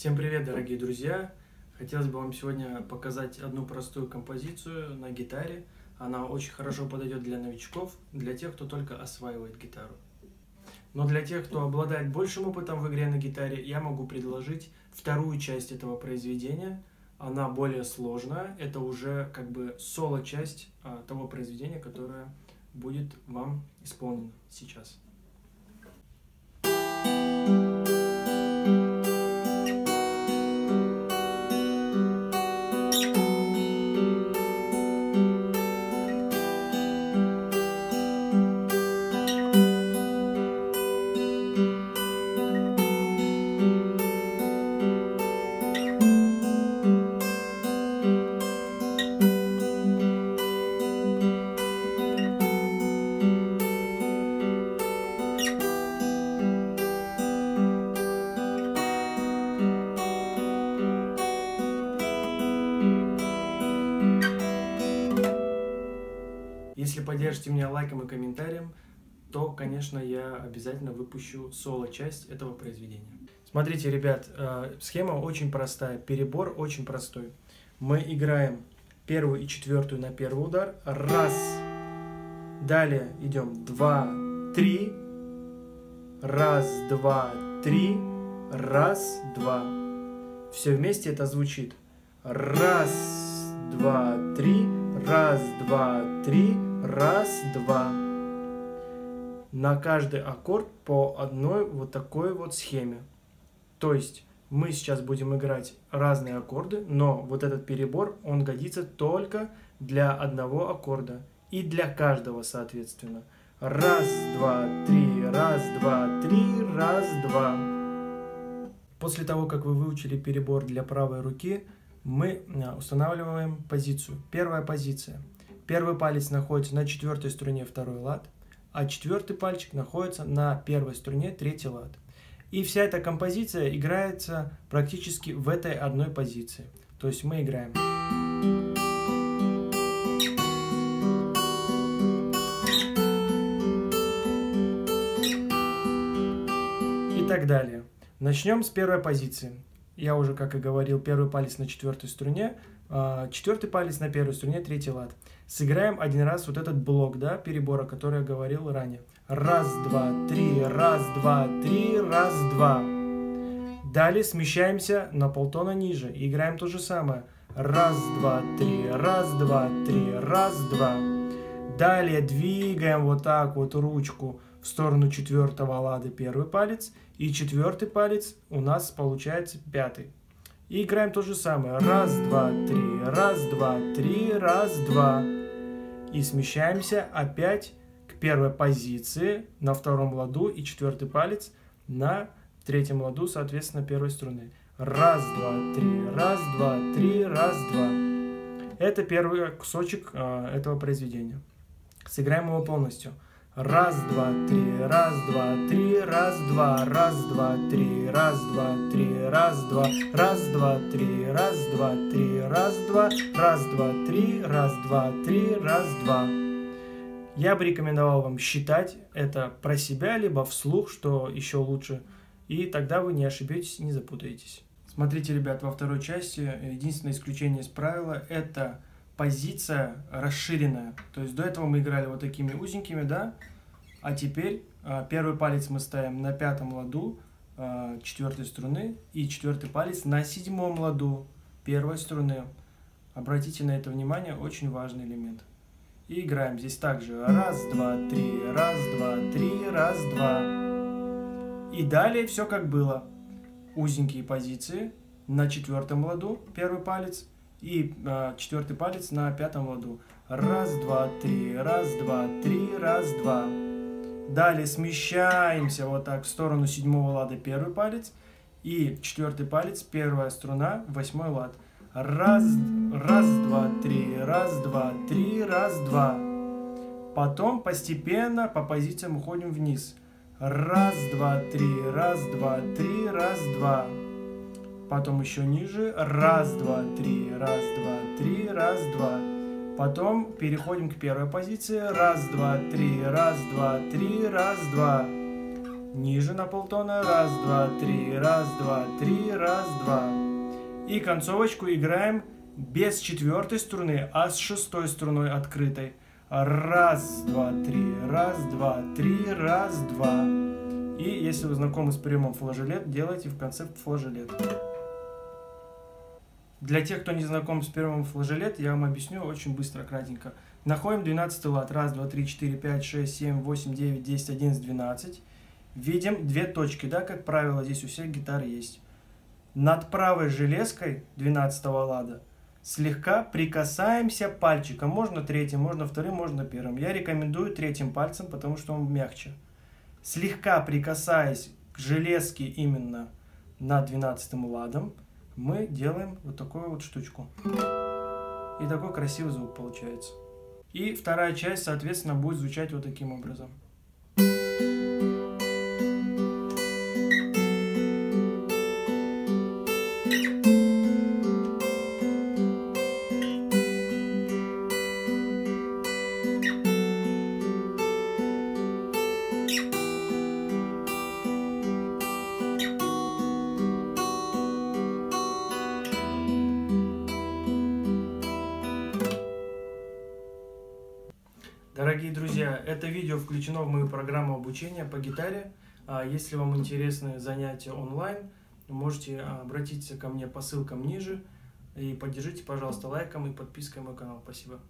Всем привет, дорогие друзья! Хотелось бы вам сегодня показать одну простую композицию на гитаре. Она очень хорошо подойдет для новичков, для тех, кто только осваивает гитару. Но для тех, кто обладает большим опытом в игре на гитаре, я могу предложить вторую часть этого произведения. Она более сложная, это уже как бы соло-часть а, того произведения, которое будет вам исполнено сейчас. Если поддержите меня лайком и комментарием, то, конечно, я обязательно выпущу соло-часть этого произведения. Смотрите, ребят, э, схема очень простая, перебор очень простой. Мы играем первую и четвертую на первый удар. Раз. Далее идем два, три. Раз, два, три. Раз, два. Все вместе это звучит. Раз, два, три. Раз, два, три. Раз, два. На каждый аккорд по одной вот такой вот схеме. То есть мы сейчас будем играть разные аккорды, но вот этот перебор, он годится только для одного аккорда. И для каждого, соответственно. Раз, два, три, раз, два, три, раз, два. После того, как вы выучили перебор для правой руки, мы а, устанавливаем позицию. Первая позиция – Первый палец находится на четвертой струне второй лад, а четвертый пальчик находится на первой струне третий лад. И вся эта композиция играется практически в этой одной позиции. То есть мы играем. И так далее. Начнем с первой позиции. Я уже, как и говорил, первый палец на четвертой струне, четвертый палец на первой струне, третий лад. Сыграем один раз вот этот блок, да, перебора, который я говорил ранее. Раз, два, три, раз, два, три, раз, два. Далее смещаемся на полтона ниже и играем то же самое. Раз, два, три, раз, два, три, раз, два. Далее двигаем вот так вот ручку в сторону четвертого лада первый палец. И четвертый палец у нас получается пятый. И играем то же самое. Раз, два, три, раз, два, три, раз, два. И смещаемся опять к первой позиции на втором ладу и четвертый палец на третьем ладу, соответственно, первой струны. Раз, два, три, раз, два, три, раз, два. Это первый кусочек э, этого произведения. Сыграем его полностью. Раз, два, три, раз, два, три, раз, два, раз, два, три, раз, два, три, раз, два, раз, два, три, раз, два, три, раз, два, раз, два, три, раз, два, три, раз, два. Я бы рекомендовал вам считать это про себя, либо вслух, что еще лучше, и тогда вы не ошибетесь, не запутаетесь. Смотрите, ребят, во второй части единственное исключение из правила – это позиция расширенная. То есть до этого мы играли вот такими узенькими, да? А теперь а, первый палец мы ставим на пятом ладу а, четвертой струны и четвертый палец на седьмом ладу первой струны. Обратите на это внимание, очень важный элемент. И играем здесь также раз, два, три, раз, два, три, раз, два. И далее все как было. Узенькие позиции на четвертом ладу первый палец – и э, четвертый палец на пятом ладу. Раз, два, три, раз, два, три, раз, два. Далее смещаемся вот так в сторону седьмого лада первый палец. И четвертый палец, первая струна, восьмой лад. Раз, раз, два, три, раз, два, три, раз, два. Потом постепенно по позициям уходим вниз. Раз, два, три, раз, два, три, раз, два потом еще ниже, раз, два, три, раз, два, три, раз, два. Потом переходим к первой позиции, раз, два, три, раз, два, три, раз, два. ниже на полтона, раз, два, три, раз, два, три, раз, два. И концовочку играем без четвертой струны, а с шестой струной открытой. Раз, два, три, раз, два, три, раз, два. И если вы знакомы с приемом флажолет, делайте в конце флажолет. Для тех, кто не знаком с приемом флажолет, я вам объясню очень быстро, кратенько. Находим 12 лад. Раз, два, три, четыре, пять, шесть, семь, восемь, девять, десять, одиннадцать, двенадцать. Видим две точки, да, как правило, здесь у всех гитар есть. Над правой железкой 12 лада слегка прикасаемся пальчиком. Можно третьим, можно вторым, можно первым. Я рекомендую третьим пальцем, потому что он мягче. Слегка прикасаясь к железке именно над 12 ладом, мы делаем вот такую вот штучку. И такой красивый звук получается. И вторая часть, соответственно, будет звучать вот таким образом. Дорогие друзья, это видео включено в мою программу обучения по гитаре. А если вам интересны занятия онлайн, можете обратиться ко мне по ссылкам ниже. И поддержите, пожалуйста, лайком и подпиской мой канал. Спасибо.